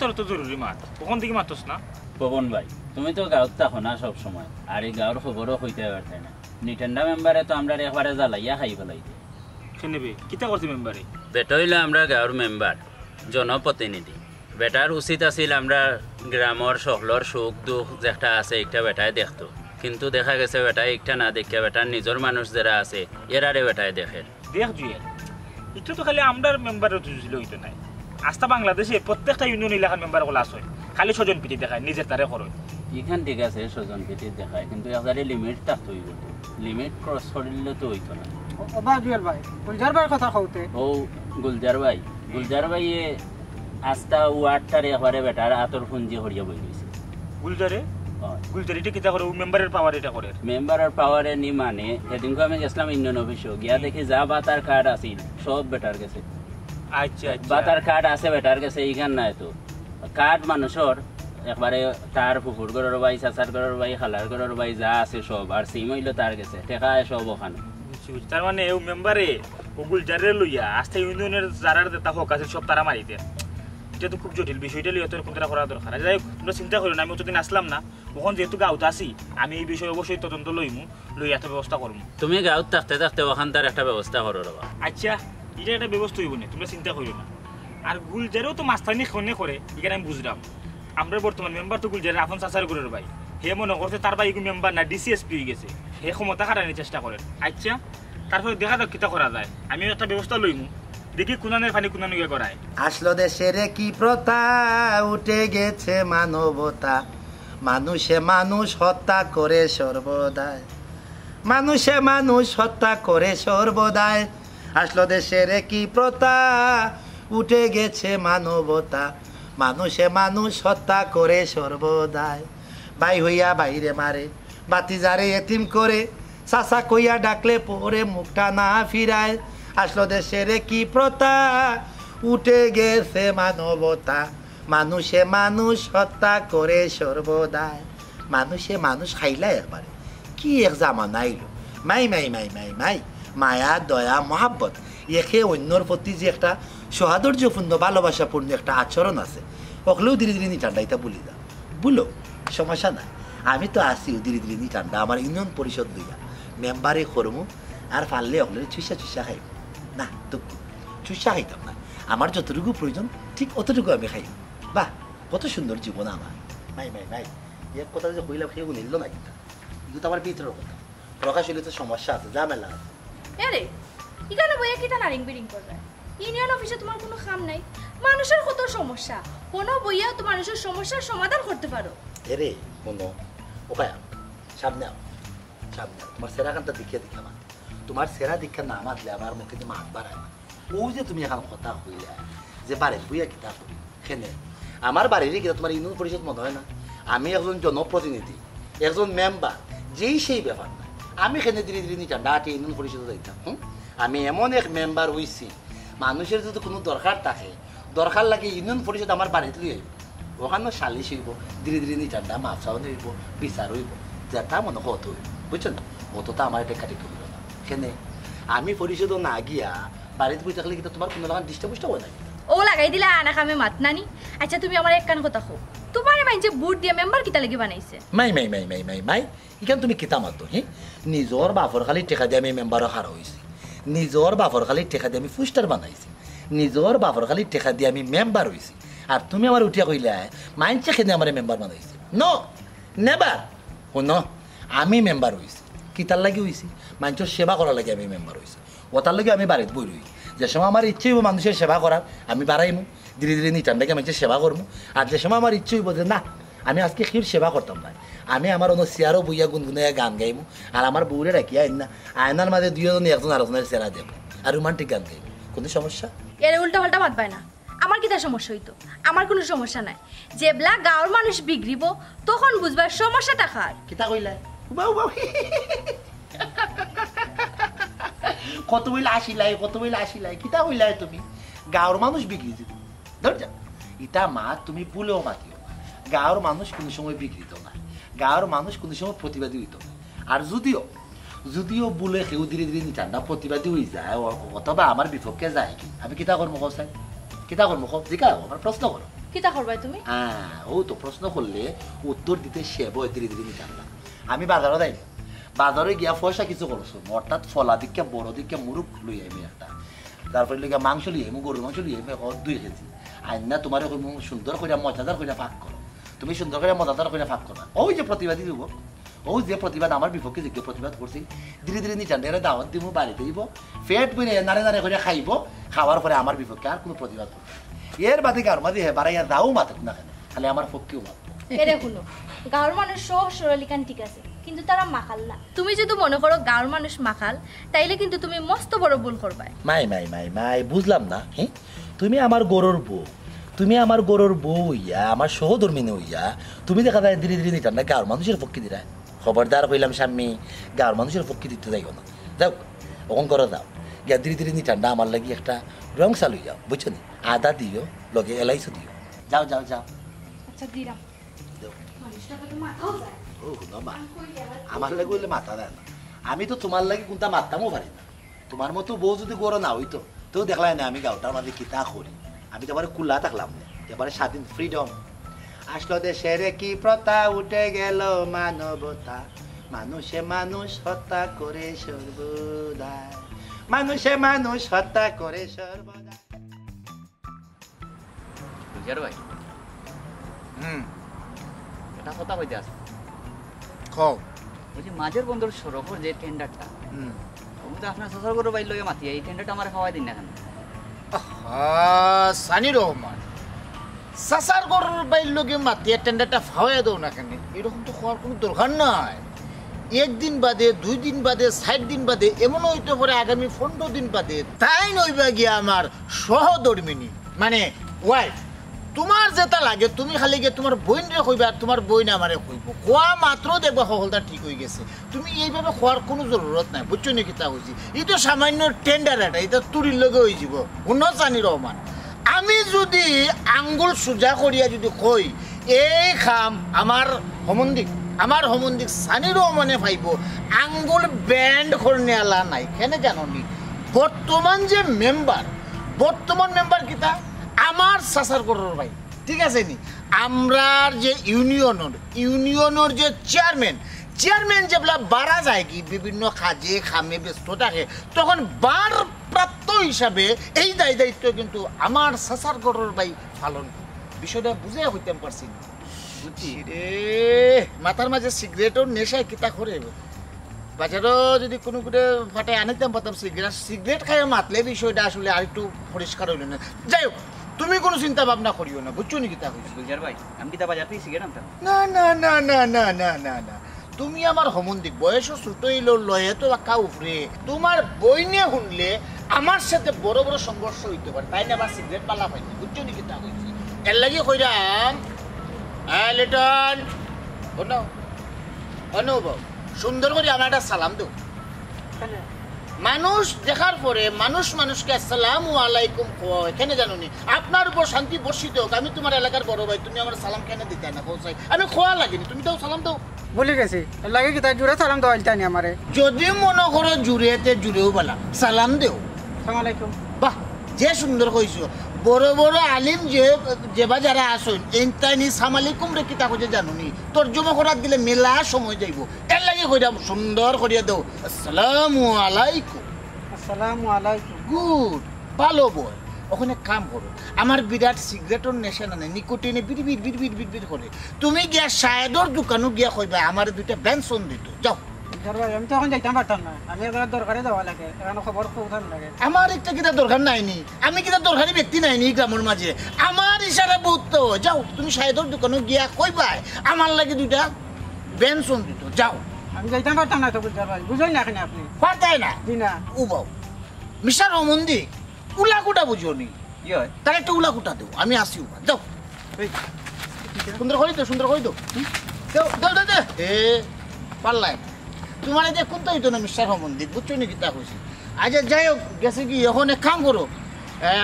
তোর তো জরুরি মাত কখন থেকে মাতস না? পবন ভাই তুমি তো গাঁৱত থাকো না সব সময় আর এই গাঁৱৰ খবরও হইতে পারতে না নিটেন্ডা মেম্বারে তো আমরা একবারে জ্বালাইয়া খাই ফেলাই শুনবি কিতা করছি মেম্বারে বেটা হইলে আমরা গাঁৱৰ মেম্বার জনপ্রতিনিধি বেটার উচিত আছিল আমরা গ্রামর সকলর সুখ দুঃখ যেটা আছে একটা বেটায় দেখতো। কিন্তু দেখা গেছে বেটায় একটা না দেখিয়া বেটার নিজের মানুষ যারা আছে এরারে বেটায় দেখে। দেখ জুয়েল এটা তো খালি আমরার মেম্বারের তুলছিল হইতো নাই। আস্থা বাংলাদেশে প্রত্যেকটা ইউনিয়ন এলাকার মেম্বারগুলো আছে। খালি ছজন পিটি দেখায় নিজের তারে খরচ এখান ঠিক আছে স্বজন প্রীতি দেখায় কিন্তু একবারে লিমিট থাকতে হইব লিমিট ক্রস করলে তো হইতো না। অবা জুয়েল ভাই গুলজার ভাইয়ের কথা কওতে ও গুলজার ভাই গুলজার ভাই এ আস্তা ওয়ার্ডটার একবারে বেটার আতর ফুঞ্জি হরিয়া বই রয়েছে গুলজারে? গুলজারি কিতা করে? ও মেম্বারের পাওয়ার এটা করে। মেম্বারের পাওয়ারে নি মানে সেদিনকে আমি গেছিলাম ইন্ডিয়ান অফিসে গিয়া দেখি যা বাতার কার্ড আছিল সব বেটার গেছে। আচ্ছা আচ্ছা। বাতার কার্ড আছে বেটার গেছে এইখান নাই তো। কার্ড মানুষের একবারে তার ফুফুর ঘরের বাই চাচার ঘরের বাই খালার ঘরের বাই যা আছে সব আর সিম হইল তার গেছে টেকা সব ওখানে। তার মানে ও মেম্বারে ও গুলজারে লইয়া আস্থা ইউনিয়নের যারার তা হোক আছে সব তারা মারি দেয় এটা তো খুব জটিল বিষয়টা লিয়ে তোর কোনটা করা দরকার যাই হোক তোমরা চিন্তা করো না আমি অতদিন আসলাম না। ওখান যেহেতু গাঁত আসি আমি এই বিষয়ে অবশ্যই তদন্ত লইমু লই এত ব্যবস্থা করব তুমি গাঁৱত থাকতে থাকতে ওখান তার একটা ব্যবস্থা করো রবা। আচ্ছা। এটা একটা ব্যবস্থা হইব না? তোমরা চিন্তা করিও না। আর গুলজারেও তো মাস্তানি খনে করে এখানে আমি বুঝলাম আমরা বর্তমান মেম্বার তো গুলজারের আপন চাচার করে ভাই। হে মনে করছে তার ভাই মেম্বার না ডিসিএসপি হয়ে গেছে। হে ক্ষমতা খাটানোর চেষ্টা করেন আচ্ছা তারপরে দেখা যাক কিতা করা যায়। আমি একটা ব্যবস্থা লইমু দেখি কুনানের পানি কুনানো গিয়ে করায় আসলো দেশের কি প্রথা উঠে গেছে মানবতা মানুষে মানুষ হত্যা করে সর্বদায় মানুষে মানুষ হত্যা করে সর্বদায় আসলো দেশের কি প্রথা? উঠে গেছে মানবতা। মানুষে মানুষ হত্যা করে সর্বদায় বাই হইয়া বাইরে মারে, বাতি যারে এতিম করে। চাচা কইয়া ডাকলে পরে মুখটা না ফিরায়। আসলো দেশের কি প্রথা? উঠে গেছে মানবতা। মানুষে মানুষ হত্যা করে সর্বদায় মানুষে মানুষ খাইলা একবারে কি এক জামানা আইলো। মাই মাই মাই মাই মাই। মায়া, দয়া, মহাব্বত। একে অন্যর প্রতি যে একটা সৌহাদর্যপূর্ণ ভালোবাসাপূর্ণ একটা আচরণ আছে ওগুলোও ধীরে ধীরে নি ঠান্ডা এটা বলি দাও বুলো সমস্যা নাই। আমি তো আসি ধীরে ধীরে নি ঠান্ডা, আমার ইউনিয়ন পরিষদ লইয়া মেম্বারে করমু, আর পারলে ওগুলো চুষা চুষা খাইব না, দুঃখ, চুষা খাইতাম না। আমার যতটুকু প্রয়োজন, ঠিক অতটুকু আমি খাই বাহ, কত সুন্দর জীবন আমার। ভাই ভাই ভাই এক কথা যে কইলাম সেই নিল না কিন্তু। কিন্তু তো আমার ভিতরের কথা। প্রকাশ হইলে তো সমস্যা আছে, ঝামেলা আছে। এরে এখানে বইয়া কিতা নারিং বিরিং করবে? ইউনিয়ন অফিসে তোমার কোনো কাম নাই। মানুষের কত সমস্যা? কোনো বইয়াও তো মানুষের সমস্যার সমাধান করতে পারো। এরে কোনো উপায়। সামনে আও, সামনে। তোমার সেরা খানটা দেখিয়ে দেখে আমার তোমার সেরা দীক্ষা না মাতলে আমার মুখে তুমি হাত বাড়ায় ও যে তুমি এখন কথা হইলে যে বাড়ির বইয়া কিতা করি সেনে আমার বাড়িরই কিনা তোমার ইউনিয়ন পরিষদ মনে হয় না? আমি একজন জনপ্রতিনিধি, একজন মেম্বার যেই সেই ব্যাপার না। আমি এখানে ধীরে ধীরে নিতাম ডাকে ইউনিয়ন পরিষদে যাইতাম হুম? আমি এমন এক মেম্বার হইছি, মানুষের যদি কোনো দরকার থাকে, দরকার লাগে ইউনিয়ন পরিষদ আমার বাড়িতে আইব। ওখানে সালিশ হইব ধীরে ধীরে নিতাম দাম মাপসাও হইব বিচার হইব, যেটা মনে কত হইব, বুঝছেন? অতটা আমার এটা কাটি না সেনে আমি পরিষদও না গিয়া, বাড়িতে বই থাকলে কিন্তু তোমার কোনো রকম ডিস্টার্ব না ও লাগাই দিলা আনা কামে মাত নানি। আচ্ছা তুমি আমার এক কান কথা খো তোমার মাইনছে বুট দিয়ে মেম্বার কিতা লাগি বানাইছে? মাই মাই মাই মাই মাই মাই, ইখান তুমি কিতা মাতো, হি? নিজর বাপর খালি টেকা দিয়ে আমি মেম্বার হার হয়েছি নিজর বাপর খালি টেকা দিয়ে আমি ফুস্টার বানাইছি। নিজর বাপর খালি টেকা দিয়ে আমি মেম্বার হয়েছি আর তুমি আমার উঠিয়া কইলে মাইনছে খেনে আমার মেম্বার বানাইছি। ন নেবার শুন, আমি মেম্বার হয়েছি কিতার লাগি হয়েছি মানুষের সেবা করার লাগে আমি মেম্বার হয়েছি ওটার লাগে আমি বাড়িতে বই রই যে সময় আমার ইচ্ছে হইব মানুষের সেবা করার আমি বাড়াইমু ধীরে ধীরে নিটানটাকে মানুষের সেবা করব আর যে সময় আমার ইচ্ছে হইব যে না আমি আজকে ক্ষীর সেবা করতাম না। আমি আমার অন্য চেয়ারও বইয়া গুনগুনাইয়া গান গাইমু আর আমার বউরে রাখি আইন না আয়নার মাঝে দুইজন একজন আরেকজনের চেরা দেবো আর রোমান্টিক গান গাইবো কোনো সমস্যা? এর উল্টা পাল্টা মাত পায় না। আমার কিতা সমস্যা হইতো? আমার কোনো সমস্যা নাই। যেবলা গাঁৱৰ মানুষ বিগড়িব তখন বুঝবার সমস্যাটা খার কিতা কইলা? বাউ বাউ কত বইলে আসিলাই কত বইলে আসিলাই কিতা কইলাই তুমি? গাঁৱৰ মানুষ বিক্রি দিব ধর যা ইটা মা তুমি ভুলেও মাতিও না। গাঁৱৰ মানুষ কোনো সময় বিকৃত না। গাঁৱৰ মানুষ কোনো সময় প্রতিবাদী হইত না। আর যদিও যদিও বলে কেউ ধীরে ধীরে নিঠান্ডা প্রতিবাদী হয়ে যায় অথবা আমার বিপক্ষে যায় কি আমি কিতা করব কসাই কিতা করব কম জিকা আমার প্রশ্ন করো। কিতা করবাই তুমি? হ্যাঁ ও তো প্রশ্ন করলে উত্তর দিতে সে বই ধীরে ধীরে নিতাম আমি বাজারও যাই বাজারে গিয়া পয়সা কিছু করছ? অর্থাৎ ফলা দিকে, বড় দিকে মুরুখ লই আইমি একটা। তারপরে লিগে মাংস লিয়ে আইমু, গরুর মাংস লিয়ে আইমি হ দুই কেজি। আইন তোমার সুন্দর করে মজাদার করে ফাঁক করো। তুমি সুন্দর করে মজাদার করে ফাঁক করো। ওই যে প্রতিবাদী দিব ওই যে প্রতিবাদ, আমার বিপক্ষে যে প্রতিবাদ করছি, ধীরে ধীরে নিচান্ডের দাওয়াত দিব বাড়িতে দিব পেট বইনে নারে নারে করে খাইব, খাওয়ার পরে আমার বিপক্ষে আর কোনো প্রতিবাদ করবে। এর বাদে কার মাঝে হে বাড়াইয়া দাও মাতুক না খালি আমার পক্ষেও মাত এরে শুনো গাঁৱৰ মানুষ সহ সরলিকান ঠিক আছে। কিন্তু তারা মাখাল না। তুমি যদি মনে করো গাঁৱৰ মানুষ মাখাল তাইলে কিন্তু তুমি মস্ত বড় ভুল করবাই। মাই মাই মাই মাই বুঝলাম না হ্যাঁ তুমি আমার গরুর বউ তুমি আমার গরুর বউ হইয়া আমার সহধর্মিনী হইয়া তুমি দেখা যায় ধীরে ধীরে দিতাম না গাঁর মানুষের পক্ষে দিরা খবরদার হইলাম স্বামী গাঁর মানুষের পক্ষে দিতে যাইব না। যাও ওখান করে যাও। গিয়া ধীরে ধীরে আমার লাগি একটা রং চালু যাও বুঝছ নি? আদা দিও লগে এলাইচো দিও। যাও যাও যাও। আচ্ছা দিলাম মানুষটা কত মাথাও যায়। ও মা আমার লাগে হইলে মাথা দেয় না। আমি তো তোমার লাগে কোনটা মারতামও পারি না। তোমার মতো বউ যদি গরো না হইতো তো দেখলাই না আমি গাওটার মাঝে কিতা করি। আমি তো এবারে কুলা থাকলাম না এবারে স্বাধীন ফ্রিডম আসলো দেশের কি প্রথা উঠে গেল মানবতা। মানুষে মানুষ হত্যা করে সর্বদাই মানুষে মানুষ হত্যা করে সর্বদাই বুঝার ভাই? হুম। এটা কথা কইতে আছে কও। যে মাঝের বন্দর সড়কর যে টেন্ডারটা। হুম। আমি তো আপনার শ্বশুর করে বাইর লগে মাতি এই টেন্ডারটা আমার খাওয়াই দিন না কেন? সানি রহমান সাসার গরুর বাইর লোকে মাতিয়া টেন্ডারটা ফাওয়াই দাও না কেন? এরকম তো হওয়ার কোনো দরকার নাই। একদিন বাদে দুই দিন বাদে ষাট দিন বাদে এমন হইতে পারে আগামী পনেরো দিন বাদে তাই নইবা গিয়া আমার সহধর্মিনী মানে ওয়াইফ তোমার যেটা লাগে, তুমি খালি গিয়ে তোমার বইন রে কইবা আর তোমার বইন আমারে কইব। খোয়া মাত্র দেখবা সফলতা ঠিক হয়ে গেছে। তুমি এইভাবে খোয়ার কোনো জরুরত নাই বুঝছ নাকি তা হয়েছি এই তো সামান্য টেন্ডার এটা এটা তুরির লগে হয়ে যাব। উন্নত জানি রহমান আমি যদি আঙ্গুল সোজা করিয়া যদি কই, এই খাম আমার সমন্দিক আমার সমন্দিক সানি রহমানে পাইব আঙ্গুল ব্যান্ড করে আলা নাই। কেন জানো নি বর্তমান যে মেম্বার বর্তমান মেম্বার কিতা? আমার সাসার করর ভাই ঠিক আছে নি আমরার যে ইউনিয়নের ইউনিয়নের যে চেয়ারম্যান চেয়ারম্যান যেগুলা বাড়া যায় কি, বিভিন্ন কাজে খামে ব্যস্ত থাকে, তখন বার প্রাপ্ত হিসাবে এই দায় দায়িত্ব কিন্তু আমার সাসার করর ভাই পালন। বিষয়টা বুঝে হইতে পারছি। রে, মাথার মাঝে সিগারেটও নেশায় কিতা করে বাজারও যদি কোনো করে ফাটে আনিতাম পাতাম সিগারেট সিগারেট খাই মাতলে বিষয়টা আসলে আর একটু পরিষ্কার হইল না যাই হোক তুমি কোনো চিন্তা ভাবনা করিও না বুঝছ নাকি তা হয়েছে বুঝার ভাই আমি কিতা বাজার থেকে সিগারেট আনতাম না না না না না না না না। তুমি আমার সমন্দিক বয়সও ছোট হইল লয়ে তো একা উফরে তোমার বই নিয়ে শুনলে আমার সাথে বড় বড় সংঘর্ষ হইতে পারে তাই না? আবার সিগারেট পালা পাইনি বুঝছ নাকি তা হয়েছে এর লাগি কইরাম হ্যাঁ লিটন। শোনো অনুভব সুন্দর করে আমার একটা সালাম দেও মানুষ দেখার পরে মানুষ মানুষকে আসসালাম আলাইকুম কয়। কেন জানো নি আপনার উপর শান্তি বর্ষিত হোক আমি তোমার এলাকার বড় ভাই তুমি আমার সালাম কেন দিতে না? পৌঁছাই আমি খোয়া লাগিনি তুমি তো সালাম দাও। বলে গেছি। লাগে কি তাই? জোরে সালাম দেওয়া ইলতানি আমারে। যদি মনে করো জুড়েতে জুড়েও বলা সালাম দেও। সালাম আলাইকুম। বাহ যে সুন্দর কইছো। বড় বড় আলিম যে যেবা যারা আসুন এনতাইনি সামালিকুম রে কিতা কইছে জানুনি? তর্জমা করার দিলে মেলা সময় যাইব। এর লাগে কইরাম সুন্দর করিয়া দাও। আসসালামু আলাইকুম। আসসালামু আলাইকুম। গুড ভালো বয় ওখানে কাম করো আমার বিরাট সিগারেটর নেশা না নেই নিকোটিনে বিড় বিড় বিড় বিড় বিড় বিড় করে। তুমি গিয়া শায়দর দোকানও গিয়া কইবা আমার দুইটা বেনসন দিত। যাও। আমি তো এখন যাইতাম পারতাম না। আমি এবার দরকারে যাওয়া লাগে খবর লাগে। আমার একটা কিতা দরকার নাইনি। আমি দরকারি ব্যক্তি নাইনি গ্রামের মাঝে। আমার ইশারা বহুত যাও তুমি গিয়া আমার লাগে দুইটা বেনসন দিত। যাও। আমি যাইতাম পারতাম না তো বুঝার ভাই বুঝাই না এখানে আপনি? পারতাই না? জি না। মিশার অমন্দি উলাকুটা বুঝো নি? তার একটা উলাকুটা দেও। আমি আসি উবা যাও। সুন্দর করে তো সুন্দর করে তো? দেও দেও দেও দে এ তোমার যে কোন তো হইতো না মিস্টার সম্বন্ধে? বুঝছ নাকি তা কইছি? আচ্ছা যাই হোক গেছে কি? এখন এক কাম করো।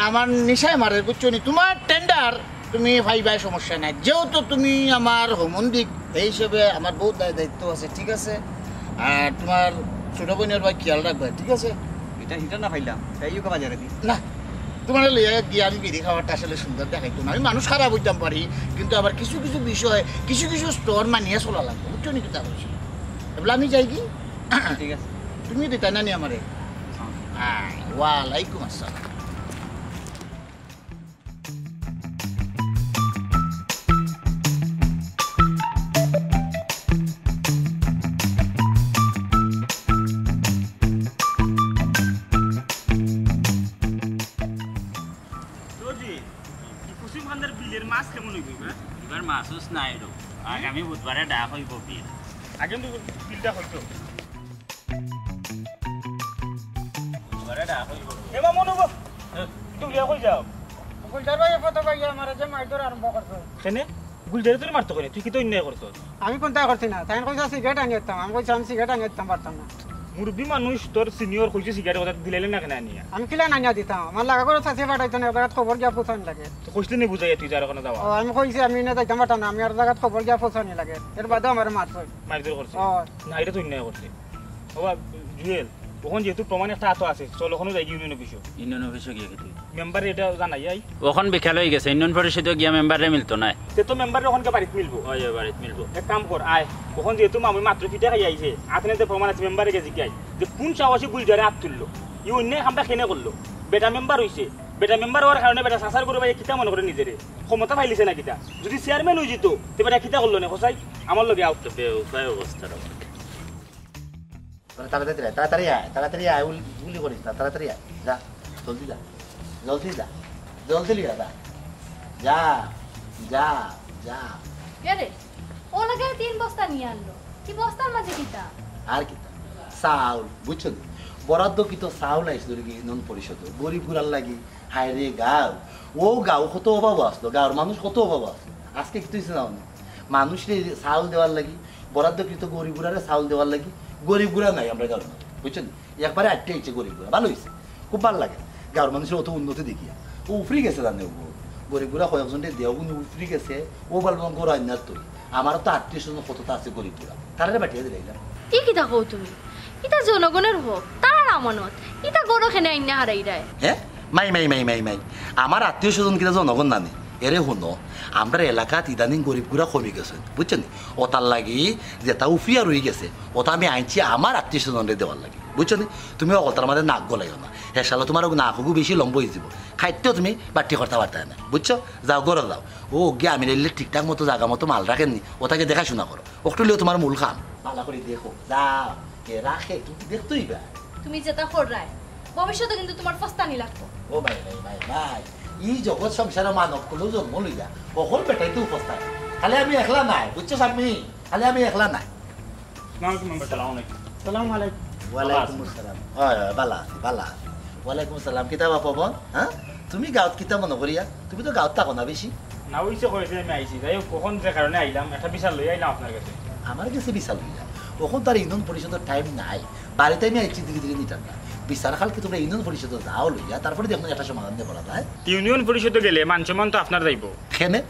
আমার নিশায় মারে বুঝছ নি তোমার টেন্ডার তুমি ভাই ভাই সমস্যা নাই। যেহেতু তুমি আমার হোমন্দিক এই হিসেবে আমার বহুত দায় দায়িত্ব আছে ঠিক আছে? আর তোমার ছোট বোনের ভাই খেয়াল রাখবে ঠিক আছে? এটা হিটার না পাইলাম তাই বাজারে দি। না তোমার গিয়ে আমি বিড়ি খাওয়াটা আসলে সুন্দর দেখাইতো না। আমি মানুষ খারাপ হইতাম পারি কিন্তু আবার কিছু কিছু বিষয় কিছু কিছু স্তর মানিয়ে চলা লাগবে বুঝছ নাকি তা বলছি এবার আমি যাই কি ঠিক আছে তুমি দিতা না নি আমারে হ্যাঁ ওয়ালাইকুম আসসালাম রোজি কুসুম খান্দার বিলের মাছ কেমন হইব এবার এবার মাসুস নাই রো আগামী বুধবারে ডাক হইব বিল আগে তো বিলটা হইতো বুধবারে ডাক হইব এবার মনে হব তুমি বিয়া কই যাও? গুলজার ভাই ফটো ভাই আমার যে মাইদর আরম্ভ করছ। কেনে? গুলজারে তুই মারতো কেনে? তুই কি তো অন্যায় করছ? আমি কোনটা করছি না। তাই কইছা সিগারেট আনিয়ে আমি কইছি আমি সিগারেট আনিয়ে পারতাম না। মুরব্বী মানুষ তোর সিনিয়র কইছে সিগারেট কথা দিলাইলে না কেন আনিয়া আমি কিলা নানিয়া দিতাম আমার লাগা করে চাষি পাঠাইতো না এবার খবর গিয়া পৌঁছানি লাগে তো কইসলে নি বুঝাই তুই যার ওখানে যাওয়া ও আমি কইছি আমি না যাইতাম পারতাম না আমি আর জায়গাত খবর গিয়া পৌঁছানি লাগে এর বাদে আমার মারছো মারধর করছে ও না এটা তো অন্যায় করছে বাবা জুয়েল ওখান যেহেতু প্রমাণ একটা হাত আছে চল ওখানে যাই ইউনিয়ন অফিসও ইন্ডিয়ান অফিসে গিয়ে কি মেম্বার এটা জানাই আই। ওখান বিখাল হয়ে গেছে ইন্ডিয়ান পরিষদে গিয়া মেম্বারে মিলতো না। তে তো মেম্বার ওখানকে বাড়িতে মিলবো। ওই বাড়িতে মিলবো। এক কাম কর আয়। ওখান যেহেতু মামি মাত্র পিঠা খাই আইছে আতনে যে প্রমাণ আছে মেম্বারে গেছে কি আই? যে কোন সাহসী গুলজারে হাত তুললো। ই অন্যায় কামটা কেনে করল? বেটা মেম্বার হইছে। বেটা মেম্বার হওয়ার কারণে বেটা সাসার করে ভাই কিতা মনে করে নিজেরে? ক্ষমতা পাইলিছে না কিতা যদি চেয়ারম্যান হয়ে যেত তে বেটা কিতা করল না কোসাই আমার লগে আউট তো বেউপায় অবস্থা তাড়াতাড়ি আয় তাড়াতাড়ি আয় তাড়াতাড়ি আয় উল- গুলি করিস না তাড়াতাড়ি আয় যা জলদি যা। জলদি যা জলদি লিয়া যা যা যা। যা ও লাগে তিন বস্তা নিয়ে আনলো। কি বস্তার মাঝে কিতা? আর কি চাউল বুঝছ নি? বরাদ্দ কি তো চাউল আইস ধরে নন পরিষদ? গরিব ঘুরার লাগি হায় রে গাও। ও গাও কত অভাব আসলো গাঁর মানুষ কত অভাব আসলো। আজকে কি তুইছে না মানুষের চাউল দেওয়ার লাগি বরাদ্দ কৃত গরিব ঘুরারে চাউল দেওয়ার লাগি গরিব ঘুরা নাই আমরা গাঁর মানুষ বুঝছ নি? একবারে আটটে হচ্ছে গরিব ঘুরা ভালো হয়েছে খুব ভালো লাগে। গাঁর মানুষের অত উন্নতি দেখি ও উফরি গেছে জানে ও। গরিব কয়েকজন দেহ দেওগুন উফরি গেছে। ও বলব গরু আন্যার তৈরি আমারও তো আত্মীয় স্বজন কতটা আছে গরিব ঘুরা তারা পাঠিয়ে দিলাম কি কি দেখো তুমি? এটা জনগণের হোক তারা আমানত এটা গরো খেনে আইনা হারাই রায় হ্যাঁ মাই মাই মাই মাই মাই। আমার আত্মীয় স্বজন কিনা জনগণ নানি এরে শুনো আমরা এলাকাত ইদানিং গরিব গুড়া কমে গেছে বুঝছেন ওটার লাগি যেটা উফিয়া রয়ে গেছে ওটা আমি আনছি আমার আত্মীয় স্বজনরে দেওয়ার লাগে বুঝছ নি? তুমি অকলতার মাঝে নাক গলাইও না হেসালে তোমার নাকগু বেশি লম্ব হয়ে যাব খাইতেও তুমি বাটি করতে পারতে না বুঝছ যাও গরো যাও। ও গিয়ে আমি রেলে ঠিকঠাক মতো জায়গা মতো মাল রাখেননি ওটাকে দেখাশোনা করো ওকটুলিও তোমার মূল খাম ভালো করে দেখো যাও কে রাখে তুমি দেখতেই বা। তুমি যেটা কর রায় ভবিষ্যতে কিন্তু তোমার ফস্তানি লাগবো। ও ভাই ভাই ভাই ভাই ই জগৎ সংসারে মানব কোনো জন্ম লইয়া অকল বেটাই তো উপস্থান। খালি আমি একলা নাই বুঝছ আমি খালি আমি একলা নাই। ওয়ালাইকুম আসসালাম। হয় হয় বালা আছি বালা। আছি ওয়ালাইকুম আসসালাম। কিতাবা পবন হ্যাঁ তুমি গাঁৱত কিতা মনে করিয়া তুমি তো গাঁৱত থাকো না বেশি না আমি আইছি কখন যে কারণে আইলাম একটা বিশাল লই আইলাম আপনার কাছে। আমার কাছে বিশাল হইয়া কখন তার ইন্ধন পরিষদের টাইম নাই। বাড়িতে আমি আইছি দিকে দিকে নিতাম না। বিচার খালকে তোমরা ইন্ধন পরিষদে যাও লইয়া তারপরে দেখুন একটা সমাধান দিয়ে করা যায়। ইউনিয়ন পরিষদে গেলে মান সম্মান তো আপনার যাইব। সেনে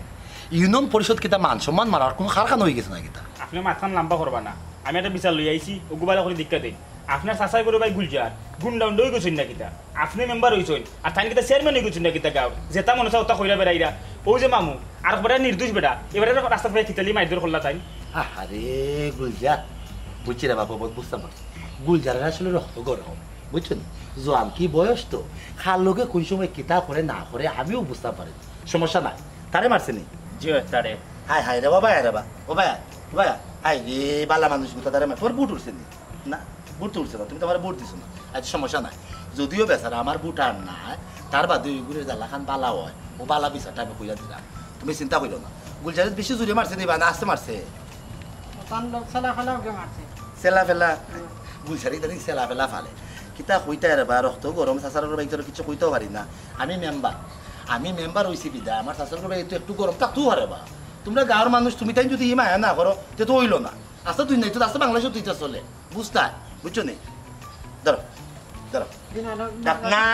ইউনিয়ন পরিষদ কিতা মান সম্মান মারার কোনো কারখানা হয়ে গেছে না কিতা? আপনি মাথান লাম্বা করবা না। আমি একটা বিচার লই আইছি ওগুবালা করে দীক্ষা দেই আপনার চাচাই করে ভাই গুলজার গুন্ডাউন্ড হয়ে গেছেন না কিতা? আপনি মেম্বার হইছেন আর তাই কিতা চেয়ারম্যান হয়ে গেছেন না কিতা গাঁও যেটা মনে হচ্ছে ওটা কইরা বেড়াইরা। ও যে মামু আর বেটা নির্দোষ বেটা এবারে রাস্তা থেকে খিতালি মাইদর করলা তাই আরে গুলজার বুঝছি রে বাবা বুঝতে পারছি গুলজারের আসলে রক্ত গরম বুঝছেন? জোয়ান কি বয়স তো? খার লোকে কোন সময় কিতা করে না করে আমিও বুঝতে পারি। সমস্যা নাই। তারে মারছে নি? জি তারে। হাই হাই রে বাবা রে বা ও ও ভাইয়া হাই রে বালা মানুষ গুতা তারে মার বুট উঠছে না? বুট উঠছে না তুমি তো আমার বুট দিছো না। আজ সমস্যা নাই। যদিও বেচারা আমার বুট আর নাই তার বাদে ওই গুড়ের জ্বালা খান বালা হয়। ও বালা বিচারটা আমি কইয়া দিলাম। তুমি চিন্তা করিও না। গুলজারে বেশি জুড়ে মারছে নি বা না আসতে মারছে? সেলা ফেলা? গুলছারি তারি সেলা ফেলা ফালে। কিতা কইতা রে বা রক্ত গরম সাসার বাইক কিছু কইতেও পারি না। আমি মেম্বার আমি মেম্বার হইছি বিদা আমার শাশুর বাইক একটু গরম পারে বা। তোমরা গাঁৱৰ মানুষ তুমি তাই যদি ইমা না করো তে তো হইল না। আস্তে তুই নাই তো আস্তে বাংলাদেশও তুই চলে। বুঝতা বুঝছ নি? ধরো ধরো না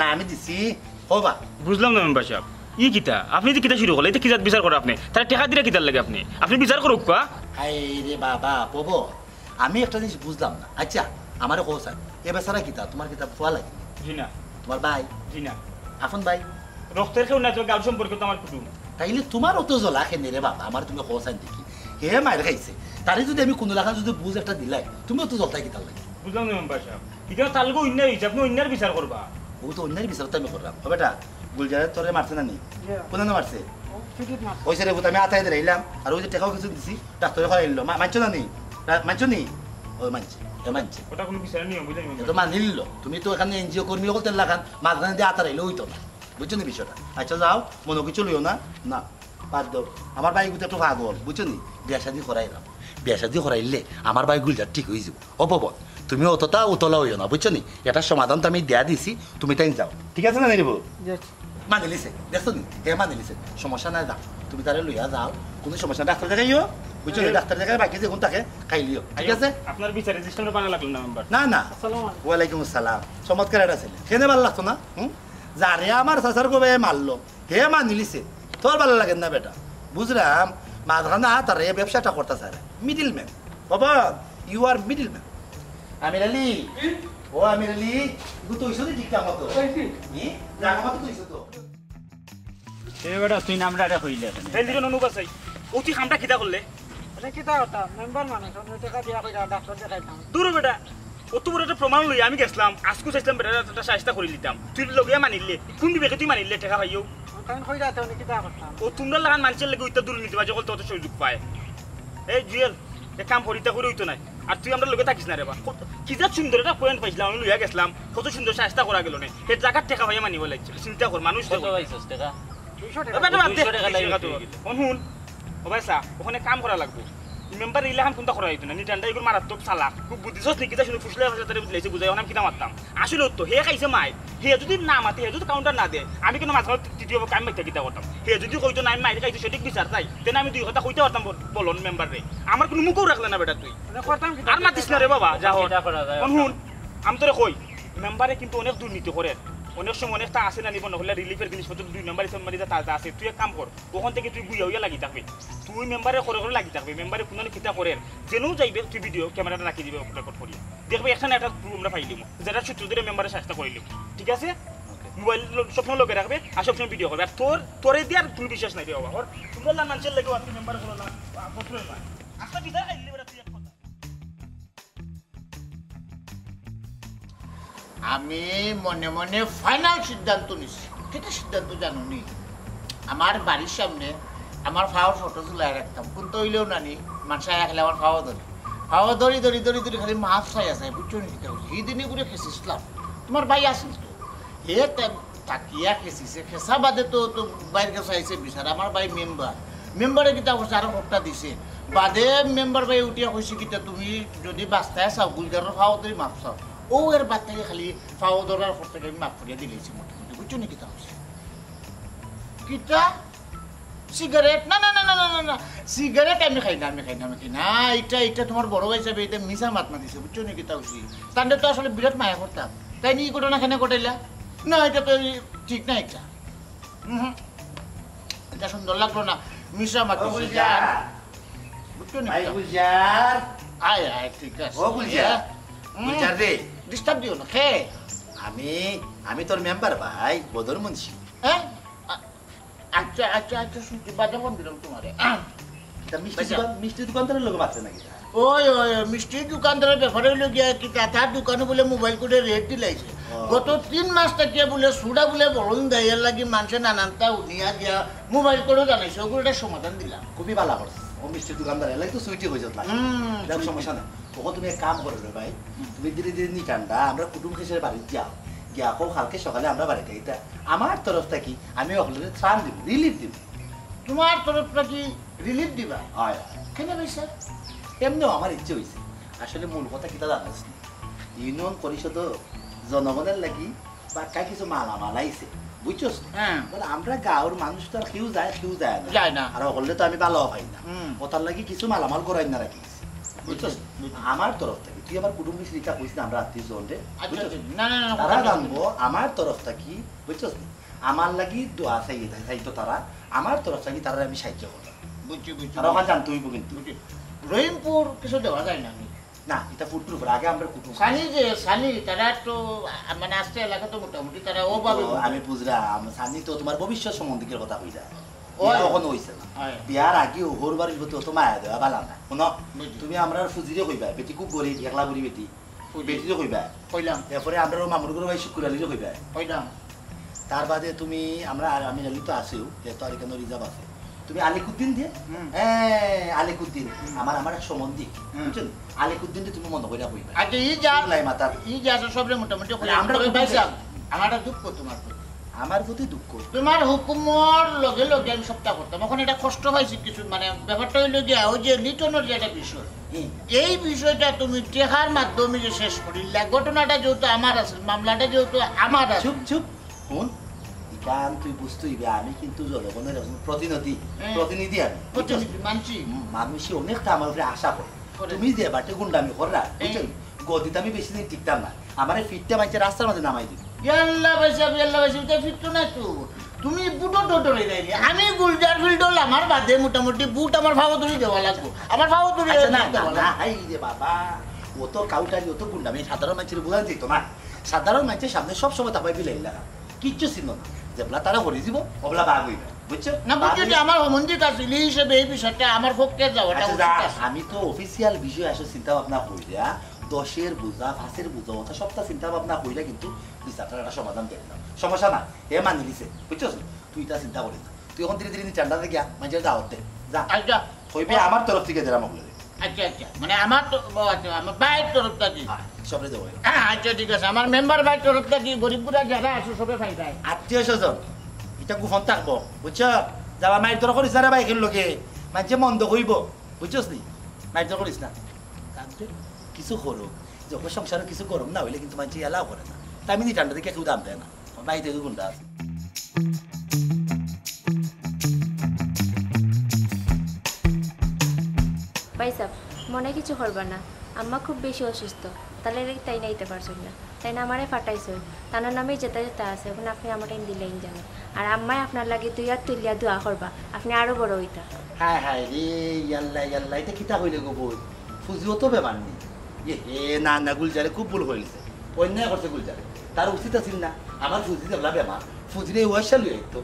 না আমি দিছি। হবা বুঝলাম না মেম্বার সাহেব। ই কিতা? আপনি যে কিতা শুরু করলে এটা কিতাত বিচার করে আপনি? তারা টেকা দিলে কিতার লাগে আপনি? আপনি বিচার করুক কা হাই রে বাবা পব। আমি একটা জিনিস বুঝলাম না। আচ্ছা আমারও কোসাই এ বেচারা কিতা তোমার কিতাব খোয়া লাগে? জি না তোমার ভাই? জি না আপন ভাই? রক্তের কেউ না তো গাল সম্পর্কে তো আমার কুটুম তাইলে তোমার অত জ্বলা খেনে রে বাবা। আমার তুমি হোসাইন দেখি। হে মায়ের খাইছে। তারে যদি আমি কোনো লাখা যদি বুঝ একটা দিলাই তুমি অত জলতাই কি তার লাগে? বুঝলাম না মেম্বার সাহেব। এখানে তার লগে অন্যায় হয়েছে আপনি অন্যায়ের বিচার করবা। ও তো অন্যের বিচার তো আমি করলাম। ও বেটা গুলজারের তোরে মারছে না নি? কোন না মারছে? ওই আমি এলাম আর ওই যে টাকাও কিছু দিছি ডাক্তারে খাই এলো মানছো না নি? মানছো নি? ওই মানছে এ মানছে ওটা কোনো বিচারের নিয়ম বুঝলেন এ তো মানি নিল তুমি তো এখানে এনজিও কর্মী লাগান মাঝখানে দিয়ে হইতো না। বুঝছ নি বিষয়টা? আচ্ছা যাও মনে কিছু লিও না। না বাদ দাও। আমার বাইকগুলো একটু পাগল বুঝছ নি? বিয়া শাদি করাইলাম বিয়া শাদি করাইলে আমার বাইক গুলজার ঠিক হয়ে যাব। ও বাবা তুমি অতটা উতলা হইও না বুঝছ নি? এটা সমাধান তো আমি দেয়া দিছি তুমি তাই যাও। ঠিক আছে না নিব মানে লিছে দেখছ নি? হে মানে লিছে সমস্যা নাই যাও। তুমি তারে লইয়া যাও। কোনো সমস্যা ডাক্তার দেখাইও বুঝছ ডাক্তার দেখাই বাকি যে কোন থাকে খাইলিও ঠিক আছে? আপনার বিচারের সিস্টেমটা বানা লাগল না মেম্বার না না। আসসালামু আলাইকুম। ওয়ালাইকুম আসসালাম চমৎকার একটা ছেলে কেনে ভালো লাগতো না? হুম? যারে আমার চাচার কবে মারলো হে মানি লিছে তোর ভালো লাগে না বেটা? বুঝলাম মাঝখানে তার এ ব্যবসাটা করতে স্যার মিডিল ম্যান বাবা you are middle man Amir Ali. ও আমির আলী তুই তো ঠিকঠাক মতো? জাগা মতো তো। বেটা তুই নামটা এটা হইলে এই দিকে অনুপ আছে অতি খামটা কিতা করলে। এটা কিতা কথা মেম্বার মানুষ অন্য টাকা দিয়া কইরা ডাক্তার দেখাইতাম দূর বেটা অত বড় একটা প্রমাণ লই আমি গেছিলাম আজকু চাইছিলাম বেটা একটা সাহস্তা করে দিতাম। তুই লগে মানিলে কোন বিবেকে তুই মানিলে টেকা তো করতাম। ও তোমরা লাগান মানুষের লেগে ওইটা দুর্নীতি বাজে কল তত সুযোগ পায়। এই জুয়েল এক কাম করিতা করে হইতো নাই। আর তুই আমরা লগে থাকিস না রে বা। কত- কি যা সুন্দর একটা পয়েন্ট পাইছিলাম আমি লইয়া গেছিলাম। কত সুন্দর সাহস্তা করা গেল না। সেই জায়গার টেকা পাইয়া মানিব লাগছিল চিন্তা কর মানুষ কত পাইছস টাকা? শোন, ও ভাই চা ওখানে কাম করা লাগবো। মেম্বার ইলাহান কোনটা করা হইতো না। নিটান্ডা এগুলো মারাত্মক চালাক। খুব বুদ্ধিসস নেই শুনে ফুসলে ভাষা তারে বুঝলাইছে বুঝাই ওনাম কিনা মারতাম। আসলে তো হে খাইছে মাই। হে যদি না মাতে হে যদি কাউন্টার না দে আমি কিন্তু মাঝখানে তৃতীয় আমি মাইতে কিতা করতাম হে যদি কইতো না আমি মাইরে খাইছে সঠিক বিচার চাই তেনে আমি দুই কথা কইতে পারতাম বল- বলন মেম্বার রে। আমার কোনো মুখও রাখলে না বেটা তুই। আর মাতিস না রে বাবা যা হোক শুন আমি তোরে কই মেম্বারে কিন্তু অনেক দুর্নীতি করে অনেক সময় অনেকটা আসে না নিব নহলে রিলিফের জিনিসপত্র দুই মেম্বারে মেম্বারে যা তাজা আছে। তুই এক কাম কর ওখান থেকে তুই গুইয়া উইয়া লাগি থাকবি। তুই মেম্বারে করে করে লাগি থাকবি। মেম্বারে কোনো কিতা করে যেনও যাইবে তুই ভিডিও ক্যামেরাটা রাখি দিবে রেকর্ড করিয়া। দেখবি একটা না একটা আমরা পাই দিব যেটা সূত্র ধরে মেম্বারে চেষ্টা করিলি। ঠিক আছে? মোবাইল সবসময় লোকে রাখবে আর সবসময় ভিডিও করবে। আর তোর তোরে দিয়ে আর তুমি বিশ্বাস নাই বাবা। ওর তুমি মানুষের লেগে তুই মেম্বার করো না না। আজকে বিচার আমি মনে মনে ফাইনাল সিদ্ধান্ত নিছি। কেটা সিদ্ধান্ত জানো নি? আমার বাড়ির সামনে আমার ফাওয়ার ফটো তুলে রাখতাম। কোন তো হইলেও নানি মানুষ রাখলে আমার ফাওয়া ধরে। ফাওয়া ধরি ধরি ধরি ধরি খালি মাছ চাই আছে, বুঝছ নি? সেই দিনে করে খেসিছিলাম তোমার ভাই আসিল তো। হে তাকিয়া খেসিছে খেসা বাদে তো তো বাইর কাছে আইছে বিচার। আমার ভাই মেম্বার মেম্বারে কিতা করছে আরও হপ্তা দিছে। বাদে মেম্বার ভাই উঠিয়া কইছে কিতা, তুমি যদি বাস্তায় চাও গুলজারের ফাওয়া ধরি মাপ চাও। ও এর বাদ থেকে খালি ফাওয়া ধরার হপ্তাকে আমি মাপ করিয়া দিলেছি মোটামুটি। বুঝছ নি কিতা হচ্ছে কিতা? সিগারেট না না না না না না সিগারেট আমি খাই না আমি খাই না আমি খাই না। এটা এটা তোমার বড় ভাই হিসাবে এটা মিশা মাত মাতিছে বুঝছ নি কিতা হচ্ছে তান্ডে তো আসলে বিরাট মায়া করতাম। তাই নি ঘটনা খানে ঘটাইলা? না এটা তো ঠিক না এটা। এটা সুন্দর লাগল না। মিশা গুলজার বুঝছ নি ভাই আয় আয় ঠিক আছে। ও গুলজার গুলজার রে। ডিস্টার্ব দিও না খে আমি আমি তোর মেম্বার ভাই বদর মুন্সি। হ্যাঁ? আচ্ছা আচ্ছা আচ্ছা শুনছি বাজা দিলাম তোমারে। দোকানদারের লোক নাকি ওই ওই মিষ্টির দোকানদারের ব্যাপারে গিয়া কি তার দোকানে বলে মোবাইল করে রেট দিলাইছে। গত তিন মাস থেকে বলে সুডা বলে দেয়ের লাগি মানুষে নানানটা উনিয়া দিয়া মোবাইল করে জানাইছে। ওগুলো সমাধান দিলাম। খুবই ভালো করছে ও মিষ্টির দোকানদার এলাই তো সুইটি হয়ে যাত সমস্যা নাই। তখন তুমি এক কাম করো রে ভাই তুমি ধীরে ধীরে নিকান্ডা আমরা কুটুম খেসের বাড়িতে যাও। গিয়া আকৌ কালকে সকালে আমরা বাড়িতে এটা আমার তরফ থেকে আমি ওখানে ত্রাণ দিব রিলিফ দিব। তোমার তরফটা কি রিলিফ দিবা? হয়। কেন ভাই স্যার? এমনিও আমার ইচ্ছে হয়েছে আসলে মূল কথা কিতা জানাস ইউনিয়ন পরিষদ জনগণের লাগি বা কাই কিছু মালামাল আইছে বুঝছস হ্যাঁ। বলে আমরা গাঁৱৰ মানুষ তো আর কেউ যায় কেউ যায় না। যায় না। আর হলে তো আমি ভালো পাই না। ওটার লাগি কিছু মালামাল করাই না রাখি বুঝছস আমার তরফ থেকে তুই আমার কুটুম্ব শ্রীটা কইস না আমরা আত্মীয় তারা জানব আমার তরফ থেকে বুঝছস আমার লাগি দোয়া চাই চাইতো তারা। আমার তরফ থেকে তারা আমি সাহায্য করতাম বুঝছি বুঝছি তারা আমার জানতে হইব কিন্তু রহিমপুর কিছু দেওয়া যায় না আমি না এটা আগে আমরা কুটুম সানি যে সানি তারা তো মানে আসছে এলাকা তো মোটামুটি তারা আমি বুঝলাম সানি তো তোমার ভবিষ্যৎ সম্বন্ধে কথা কই যায় ওই। কখনো হইছে না বিয়ার আগে ওহর বাড়ির প্রতি অত মায়া দেওয়া ভালো না শুনো তুমি আমরা ফুজিরে কইবা বেটি খুব গরিব একলা বুড়ি বেটি। বেটিরে কইবা। কইলাম। এরপরে আমরা মামুর করে ভাই শুক্রালিরে কইবা। কইলাম। তার বাদে তুমি আমরা আমি আলি তো আছেও যেহেতু আর রিজার্ভ আছে। তুমি আলিকুদ্দিন দিয়ে হ্যাঁ আলিকুদ্দিন। আমার আমার এক সম্বন্ধী। বুঝছেন আলিকুদ্দিন তুমি মনে কইরা কইবা। ই যা লাই মাতার ই যা সবরে মোটামুটি কইলাম। আমরা আমরা আমার দুঃখ তোমার। আমার প্রতি দুঃখ। তোমার হুকুমর লগে লগে আমি সপ্তাহ করতাম। এখন এটা কষ্ট পাইছি কিছু মানে ব্যাপারটা হইল গিয়া ওই যে লিটনের যে একটা বিষয় এই বিষয়টা তুমি টেকার মাধ্যমে যে শেষ করিলা ঘটনাটা যেহেতু আমার আছে মামলাটা যেহেতু আমার আছে। চুপ চুপ। ইকান তুই বুঝতে হইবে আমি কিন্তু জনগণের প্রতিনিধি। প্রতিনিধি আমি প্রতিনিধি মানছি। মানুষই অনেকটা আমার উপরে আশা করে। তুমি যে বাটে গুন্ডামি কররা বুঝছেন গদিতে আমি বেশি দিন টিকতাম না। আমার ফিটটা মাইছে রাস্তার মাঝে নামাই দিবি ইয়াল্লা বাইসা ইয়াল্লা বাইসা এটা ফিরতো না তো? তুমি বুটো টোটরে যাইনি আমি গুলজার ফিল্ডল আমার বাদে মোটামুটি বুট আমার ভাবো ধরে দেওয়া লাগবো। আমার ভাবো ধরে না না দেওয়া না লাগবো হাই রে বাবা। ও তো কাউটারি ও তো গুন্ডামি সাধারণ মানুষের বোঝা যেত না সাধারণ মানুষের সামনে সব সময় তাপাই বিলাইলা কিচ্ছু ছিল না। যেবলা তারা হরি দিব বাঘ হইবে। বুঝছ? না বাঘ আমার মন্দির কাছে হিসেবে এই বিষয়টা আমার পক্ষে যাওয়াটা উচিত যা, আছে। আমি তো অফিসিয়াল বিষয় আসলে চিন্তা ভাবনা দশের বোঝা ফাঁসের বোঝা ওটা সবটা চিন্তা ভাবনা কইরা কিন্তু বিচারটার একটা সমাধান দেখলাম সমস্যা না এ মানি দিছে বুঝছ তুই তা চিন্তা করিস না। তুই এখন ধীরে ধীরে চান্ডা গিয়া মানুষের দাওয়াত দে। যা। আচ্ছা। কইবে আমার তরফ থেকে দিলাম ওগুলো আচ্ছা আচ্ছা। মানে আমার তো আচ্ছা, আমার বাইরের তরফটা কি সবরে দেবো হ্যাঁ আচ্ছা ঠিক আছে। আমার মেম্বার বাইরের তরফটা কি গরিবপুরা যারা আছে সবে ফাই পায় আত্মীয় স্বজন এটা গোপন থাকব বুঝছ? যাবা মাইর দর করিস না রে বাইকের লোকে মানুষে মন্দ কইব বুঝছস নি? মাইর দর করিস না। কিছু করো যখন সংসারে কিছু গরম না হইলে কিন্তু মানুষ এলাও করে না। তাই আমি ঠান্ডা দিকে কেউ দাম দেয় না। বাড়িতে গুন্ডা আছে। ভাইসাব মনে কিছু করবা না। আম্মা খুব বেশি অসুস্থ। তাহলে তাই নাইতে পারছেন না। তাই না আমারে ফাটাইছ। তার নামে যেতে যেতে আছে। এখন আপনি আমার টাইম দিলেন জানে। আর আম্মাই আপনার লাগে তুই আর তুলিয়া দোয়া করবা। আপনি আরও বড় হইতা। হায় হায় রে ইয়াল্লা ইয়াল্লা এটা কিতা হইলে গো বই ফুজিও তো বেমার নেই এ হে না না গুলজারে খুব ভুল হয়েছে অন্যায় করছে গুলজারে। তার উচিত আছিল না। আমার ফুজি দেবলা বেমার ফুজিরে ওয়াশা লুই তো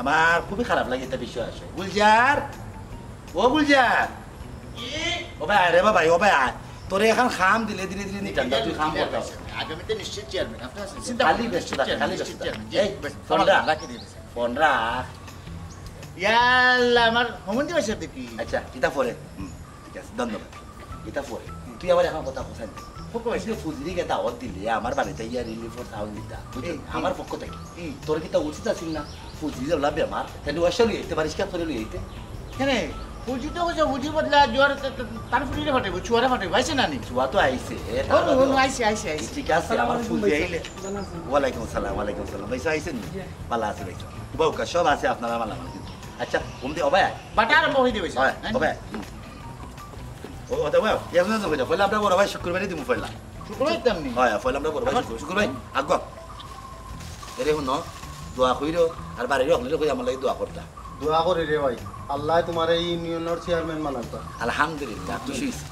আমার খুবই খারাপ লাগে এটা বিষয় আসে গুলজার! ও গুলজার! ও ভাই আয় রে বাবা ও ভাই তোরে এখন খাম দিলে ধীরে ধীরে নিটান তুই খাম আগামীতে নিশ্চিত চেয়ারম্যান। আপনি চিন্তা খালি ব্যস্ত খালি ব্যস্ত এই, রাখ। ইয়াল্লা আমার হোমন্দি আচ্ছা এটা পরে। ঠিক আছে ধন্যবাদ। এটা পরে। তুই আবার এখন কথা কোথায় ফুজরিকে দাওয়াত দিলে আমার বাড়িতে ইয়া রিলিফর তাও দিতা আমার পক্ষ থেকে। তোর কি তা উচিত আছিল না? ফুজরি যাবলা বেমার তাহলে ওয়াশা লই আইতে পারিস কে? তোরে লই আইতে কেন? বুঝি তো হচ্ছে বুঝি বদলা জোয়ার তার ফুটিরে ফাটাইব চুয়ারে ফাটাইব আইছে না নি চুয়া তো আইছে এ, ও তার নো, ও নো, বাদেও- আইছে আইছে আইছে। ঠিক আছে আমার ফুজরি আইলে। ওয়ালাইকুম আসসালাম ওয়ালাইকুম আসসালাম ভাই আইছেন ভালো আছে ভাই বউকা সব আছে আপনারা ভালো আমার আচ্ছা অবায় অবায় ওটা কইলা আমরা বড় ভাই শুক্রবারই দিমু ফেলা শুক্রবার তেমনি হয় ফলে আমরা করব শুকুর ভাই আগ। এরে শুন দোয়া কইরো আর বাড়ির হলে কই আমার লাগে দোয়া করতা। দোয়া করি রে ভাই। আল্লাহ তোমার এই ইউনিয়নের চেয়ারম্যান বানাইতা আলহামদুলিল্লাহ খুশি হইছি।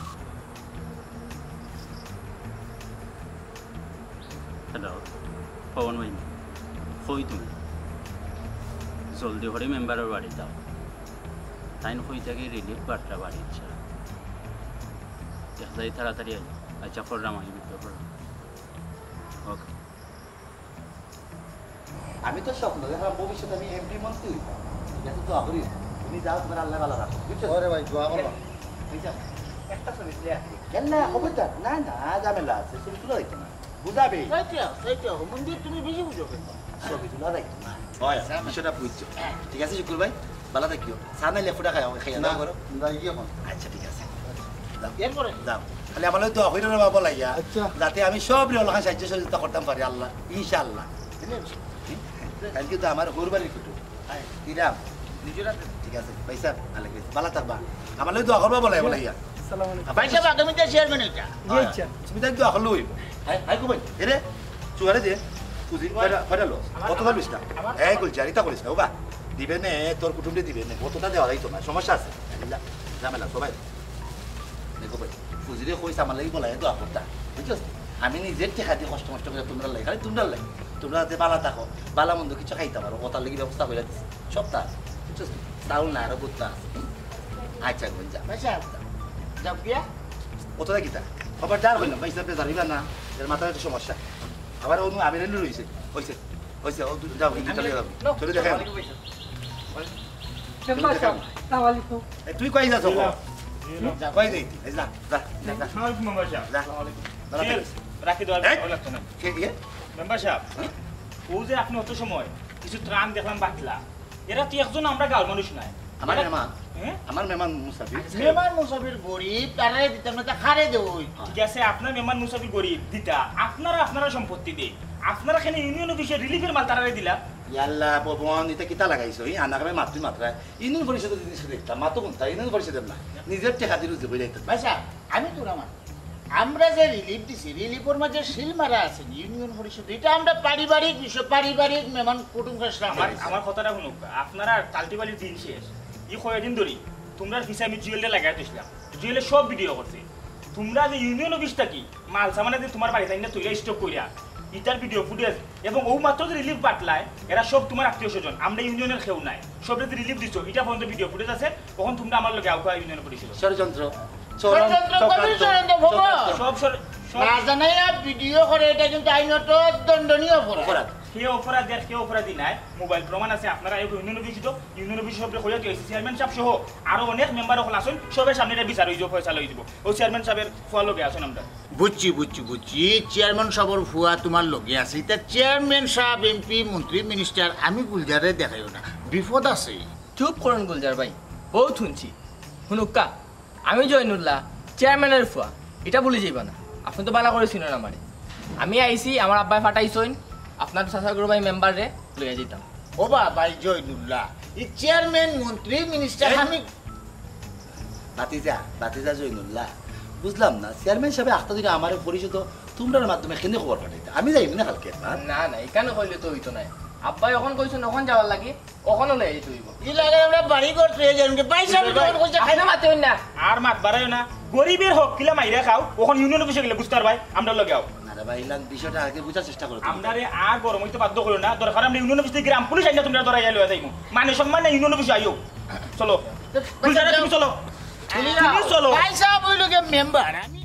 হ্যালো পবন ভাই কই তুমি? জলদি করে মেম্বারের বাড়ি যাও। তাই কই থেকে রিলিফ বার্তা বাড়ি যায় তাড়াতাড়ি আই আচ্ছা করলাম আমি করলাম ওকে আমি তো স্বপ্ন দেখলাম ভবিষ্যতে আমি এমপি মন্ত্রী এত দোয়া করি তুমি যাও তোমার আল্লাহ ভালো রাখো বুঝছ ভাই দোয়া করবা বুঝছ? একটা। কেন না খবরদার না না ঝামেলা আছে ছবি তুলে দেখতো না বুঝাবে সেইটা সেইটা হোমন্দি তুমি বেশি বুঝো কেন ছবি তুলে দেখতো না হয় বিষয়টা বুঝছ ঠিক আছে শুকুর ভাই ভালো থাকিও সামনে লেফুটা খাই খাই না করো যাই কি এখন আচ্ছা ঠিক আছে যাও খালি আমার দোয়া বাবা লাগিয়া আচ্ছা। যাতে আমি সব লোকান সাহায্য সহযোগিতা করতাম পারি আল্লাহ ইনশাআল্লাহ। কালকে তো আমার হুরবাড়ির কুটু দিলাম ঠিক আছে পয়সা ভালো ভালো থাকবা। আমার দোয়া করবা বলাই বলাইয়া আগামীতে তুমি তাই দোয়া করল হইব। এরে চুয়ারে করিস না ওবা দিবে নে তোর দিবে নে কতটা দেওয়া না সমস্যা আছে? ঝামেলা সবাই। দেখো ভাই বুঝলি কইছে আমার লাগি বলাই তো আপত্তা বুঝছ আমি নিজের টেকা দিয়ে কষ্ট কষ্ট করে তোমরা লাগে খালি তোমরা লাগে তোমরা যাতে বালা থাকো বালা মন্দ কিছু খাইতে পারো ওটার লাগি ব্যবস্থা করে সব বুঝছ চাউল না আরও আছে আচ্ছা বোন যা পয়সা যাও গিয়া কতটা কিতা খবরদার হইলাম ভাই হিসাবে জানিবা না এর মাথায় একটা সমস্যা আবার অন্য আমি রেলু রয়েছে হয়েছে হয়েছে ও যাও চলে যাব চলে দেখে তুই কই যাচ্ছ যা কই যাই যা যা যা যা আসসালামাইকুম মেম্বার সাহেব যা জি, রাখি দেওয়ার ভালো লাগতো না কে ইয়ে মেম্বার সাহেব ও যে আপনি অত সময় কিছু ত্রাণ দেখলাম বাটলা এরা তো একজন আমরা গাল মানুষ নাই আমার মেহমান হ্যাঁ? আমার মেহমান মুসাফির মেমান মুসাফির গরিব তারা দিতাম না তা খারে দেবই ঠিক আছে আপনার মেহমান মুসাফির গরিব দিতা আপনারা আপনারা সম্পত্তি দে আপনারা এখানে ইউনিয়ন অফিসে রিলিফের মাল তারারে দিলা ইয়াল্লা ভগবান এটা কিতা লাগাইছো? এই আনাকামে মাতৃ মাত্রা ইউনিয়ন পরিষদের জিনিস দেখতাম মাতো কোনটা ইউনিয়ন পরিষদের না নিজের টেকা দিয়ে রুজে বইলে পয়সা আমি তোর আমার আমরা যে রিলিফ দিছি রিলিফের মাঝে শিল মারা আছে ইউনিয়ন পরিষদ এটা আমরা পারিবারিক বিষয় পারিবারিক মেহমান কুটুম আমার আমার কথাটা শুনুক। আপনারা কাল্টিবালির দিন শেষ। ই কয়েকদিন ধরি তোমরা আমি জুয়েলটা লাগাই দিয়েছিলাম জুয়েলে সব ভিডিও করছে। তোমরা যে ইউনিয়ন অফিসটা কি? মাল সামানে যে তোমার বাড়িতে না তৈরি স্টক করিয়া ইটার ভিডিও ফুটেজ এবং ও মাত্র যে রিলিফ পাটলায় এরা সব তোমার আত্মীয় স্বজন। আমরা ইউনিয়নের কেউ নাই। সব যদি রিলিফ দিচ্ছ ইটা পর্যন্ত ভিডিও ফুটেজ আছে তখন তোমরা আমার লোকে আউকা ইউনিয়ন করেছিল ষড়যন্ত্র। সব সর- সব না ভিডিও করে এটা কিন্তু আইনত দণ্ডনীয় অপরাধ। কে অপরাধী আর কে অপরাধী নাই। মোবাইল প্রমাণ আছে আপনারা ইউনিয়ন অফিস তো ইউনিয়ন অফিস সব হয়ে গেছে চেয়ারম্যান সাহেব সহ আরও অনেক মেম্বার ওখানে আসুন সবের সামনে এটা বিচার হয়ে যাব ফয়সালা হয়ে যাব। ও চেয়ারম্যান সাহেবের ফোয়ার লোকে আসুন আমরা। বুঝছি বুঝছি বুঝছি। চেয়ারম্যান সাহেবের ফুয়া তোমার লগে আছে। এটা চেয়ারম্যান সাহেব এমপি মন্ত্রী মিনিস্টার আমি গুলজারে দেখাইও না। বিপদ আছে। চুপ করুন গুলজার ভাই বহুত শুনছি। শুনুকা আমি জয়নুল্লাহ চেয়ারম্যানের ফুয়া। এটা বলে যাইবা না। আপনি তো বালা করে চিনেন আমারে। আমি আইছি আমার আব্বাই ফাটাইছইন আপনার চাচাগুরু ভাই মেম্বারে লইয়া যেতাম ও বাবা জয়নুল্লাহ। এই চেয়ারম্যান মন্ত্রী মিনিস্টার আমি বাতিজা বাতিজা জৈনুল্লাহ বুঝলাম না চেয়ারম্যান সাহেব আখতা দিনে আমার পরিচিত তোমরার মাধ্যমে কেনে খবর পাঠাইতে? আমি যাইব না কালকে না না এখানে কইলে তো হইতো নাই আব্বাই এখন কইছেন ওখান যাওয়ার লাগে। ওখানেও লইয়া যেতে হইব। ই লাগে আমরা বাড়ি করতে যাই পয়সা যখন কইছে খাই আপনি মাতেন না। আর মাত বাড়াইও না। গরিবের হক কিলা মাইরা খাও ওখানে ইউনিয়ন অফিসে গেলে বুঝতে পারবাই আমরা লগে আও। না রে ভাই ইলান বিষয়টা আগে বোঝার চেষ্টা করো তুমি। আমরা আর গরম হইতে বাধ্য করো না। দরকার আমরা ইউনিয়ন অফিস থেকে গ্রাম পুলিশ আইনা তোমরা লইয়া যাইমু মানে সম্মান না ইউনিয়ন অফিসে আইও। চলো। চলো। চলো। মেম্বার আমি